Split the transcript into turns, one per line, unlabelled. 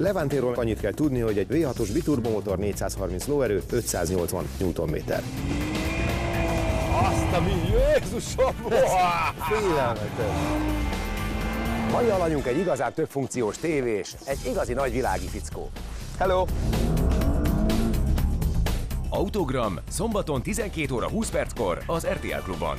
Levántéról annyit kell tudni, hogy egy V6-os biturbomotor 430 lóerő, 580 Nm.
Azt a mi Jézusom!
Félelmetes! Mai alanyunk egy igazán többfunkciós tévés, egy igazi nagyvilági fickó. Hello!
Autogram szombaton 12 óra 20 perckor az RTL Klubban.